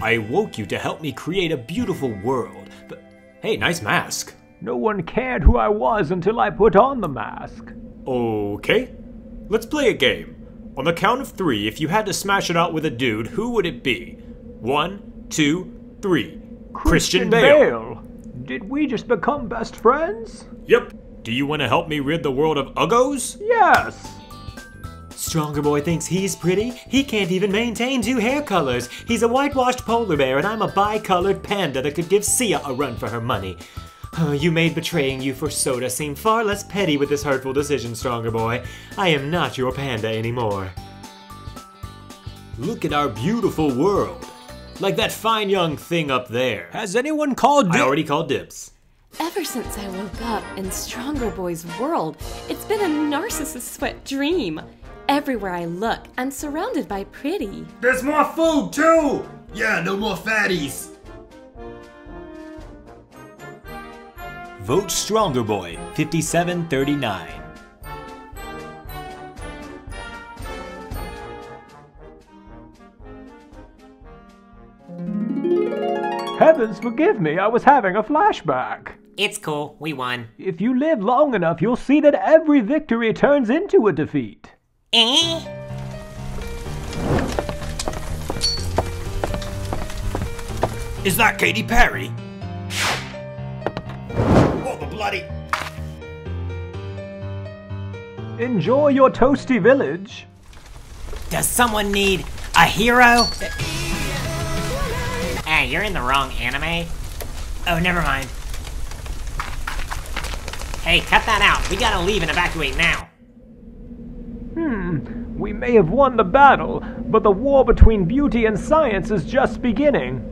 I woke you to help me create a beautiful world. But hey, nice mask. No one cared who I was until I put on the mask. Okay, let's play a game. On the count of three, if you had to smash it out with a dude, who would it be? One, two, three. Christian, Bale. Did we just become best friends? Yep. Do you want to help me rid the world of Uggos? Yes. Stronger Boy thinks he's pretty. He can't even maintain two hair colors. He's a whitewashed polar bear, and I'm a bi-colored panda that could give Sia a run for her money. Oh, you made betraying you for soda seem far less petty with this hurtful decision, Stronger Boy. I am not your panda anymore. Look at our beautiful world. Like that fine young thing up there. Has anyone called I already called dibs. Ever since I woke up in Stronger Boy's world, it's been a narcissist wet dream. Everywhere I look, I'm surrounded by pretty. There's more food too! Yeah, no more fatties. Vote Stronger Boy 5739. Heavens forgive me, I was having a flashback. It's cool, we won. If you live long enough, you'll see that every victory turns into a defeat. Eh? Is that Katy Perry? Oh, the bloody. Enjoy your toasty village. Does someone need a hero? Hey, you're in the wrong anime. Oh, never mind. Hey, cut that out. We gotta leave and evacuate now. Hmm, we may have won the battle, but the war between beauty and science is just beginning.